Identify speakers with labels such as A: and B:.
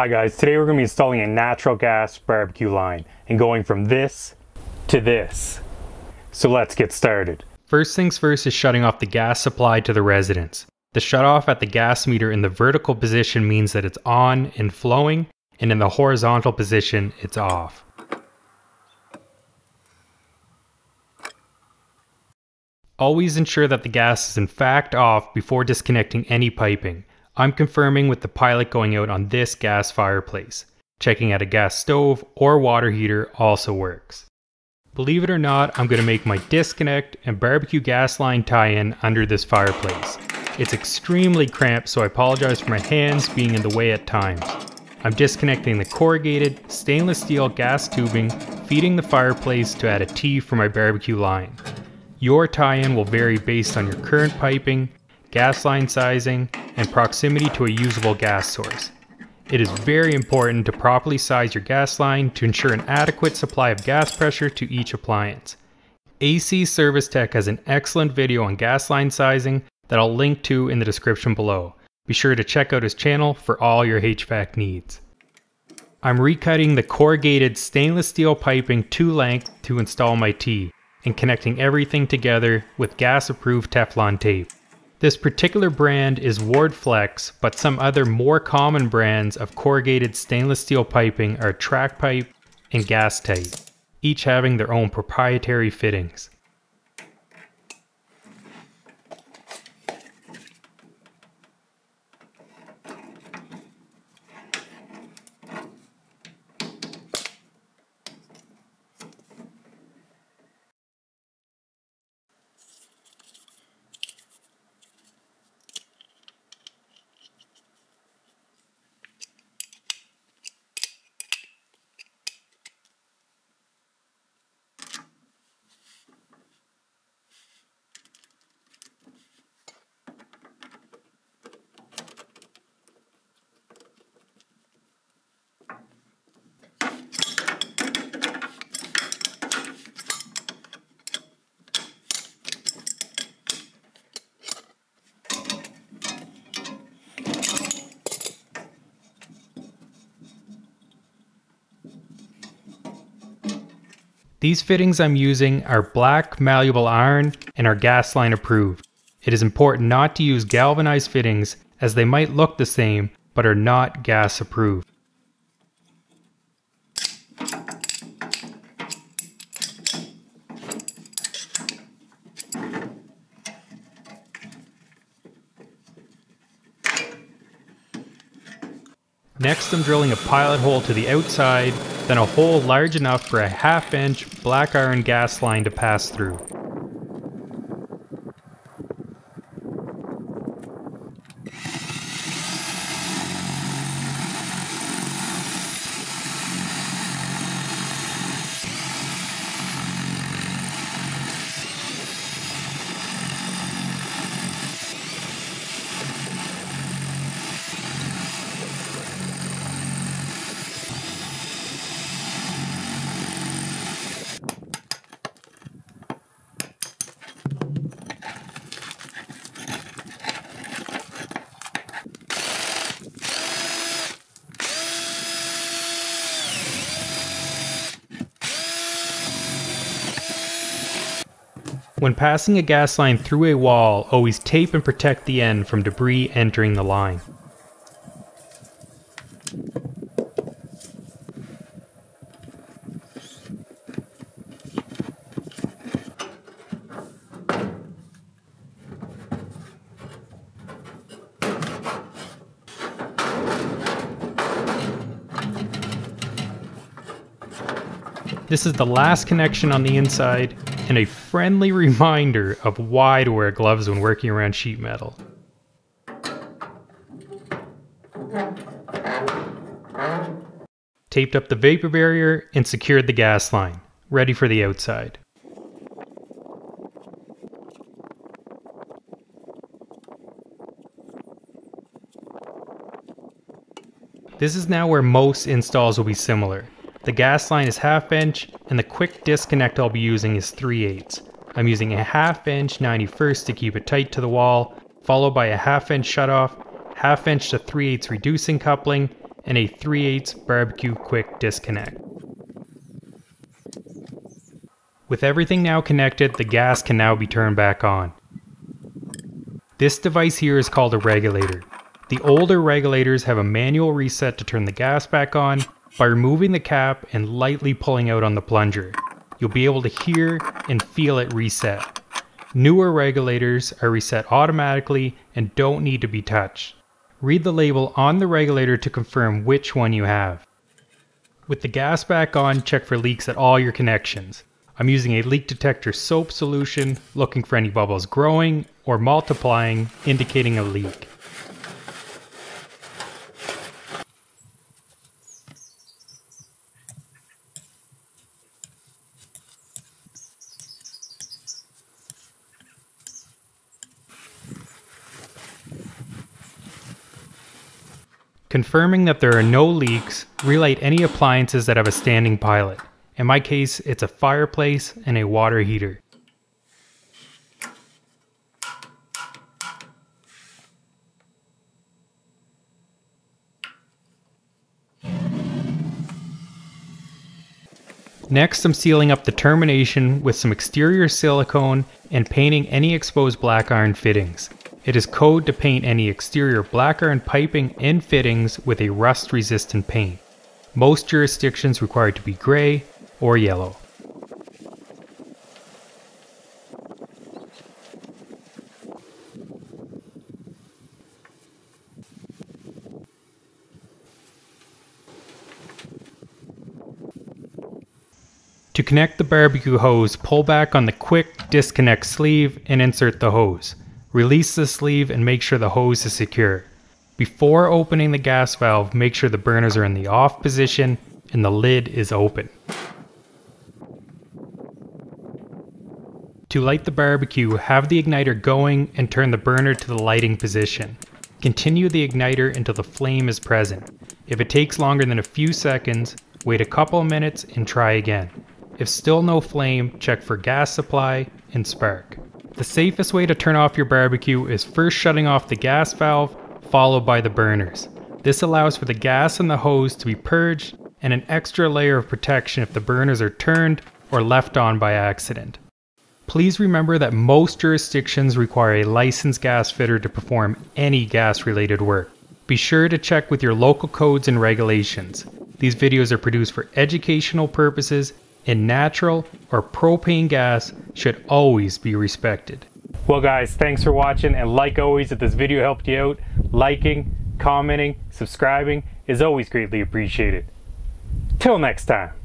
A: Hi guys, today we're going to be installing a natural gas barbecue line and going from this to this. So let's get started.
B: First things first is shutting off the gas supply to the residence. The shutoff at the gas meter in the vertical position means that it's on and flowing, and in the horizontal position, it's off. Always ensure that the gas is in fact off before disconnecting any piping. I'm confirming with the pilot going out on this gas fireplace. Checking out a gas stove or water heater also works. Believe it or not, I'm going to make my disconnect and barbecue gas line tie-in under this fireplace. It's extremely cramped so I apologize for my hands being in the way at times. I'm disconnecting the corrugated stainless steel gas tubing feeding the fireplace to add a T for my barbecue line. Your tie-in will vary based on your current piping, gas line sizing, and proximity to a usable gas source. It is very important to properly size your gas line to ensure an adequate supply of gas pressure to each appliance. AC Service Tech has an excellent video on gas line sizing that I'll link to in the description below. Be sure to check out his channel for all your HVAC needs. I'm recutting the corrugated stainless steel piping to length to install my T and connecting everything together with gas approved Teflon tape. This particular brand is WardFlex, but some other more common brands of corrugated stainless steel piping are TracPipe and Gas each having their own proprietary fittings. These fittings I'm using are black malleable iron and are gas line approved. It is important not to use galvanized fittings as they might look the same but are not gas approved. Next I'm drilling a pilot hole to the outside then a hole large enough for a half inch black iron gas line to pass through. When passing a gas line through a wall, always tape and protect the end from debris entering the line. This is the last connection on the inside and a friendly reminder of why to wear gloves when working around sheet metal. Taped up the vapor barrier and secured the gas line, ready for the outside. This is now where most installs will be similar. The gas line is half inch and the quick disconnect I'll be using is 3 8 I'm using a half inch 91st to keep it tight to the wall, followed by a half inch shutoff, half inch to 3 8 reducing coupling, and a 3 8 barbecue quick disconnect. With everything now connected, the gas can now be turned back on. This device here is called a regulator. The older regulators have a manual reset to turn the gas back on by removing the cap and lightly pulling out on the plunger. You'll be able to hear and feel it reset. Newer regulators are reset automatically and don't need to be touched. Read the label on the regulator to confirm which one you have. With the gas back on, check for leaks at all your connections. I'm using a leak detector soap solution, looking for any bubbles growing or multiplying, indicating a leak. Confirming that there are no leaks, relight any appliances that have a standing pilot. In my case, it's a fireplace and a water heater. Next, I'm sealing up the termination with some exterior silicone and painting any exposed black iron fittings. It is code to paint any exterior black iron piping and fittings with a rust resistant paint. Most jurisdictions require it to be gray or yellow. To connect the barbecue hose, pull back on the quick disconnect sleeve and insert the hose. Release the sleeve and make sure the hose is secure. Before opening the gas valve, make sure the burners are in the off position and the lid is open. To light the barbecue, have the igniter going and turn the burner to the lighting position. Continue the igniter until the flame is present. If it takes longer than a few seconds, wait a couple of minutes and try again. If still no flame, check for gas supply and spark. The safest way to turn off your barbecue is first shutting off the gas valve, followed by the burners. This allows for the gas in the hose to be purged and an extra layer of protection if the burners are turned or left on by accident. Please remember that most jurisdictions require a licensed gas fitter to perform any gas related work. Be sure to check with your local codes and regulations. These videos are produced for educational purposes and natural or propane gas should always be respected.
A: Well guys, thanks for watching and like always if this video helped you out, liking, commenting, subscribing is always greatly appreciated. Till next time.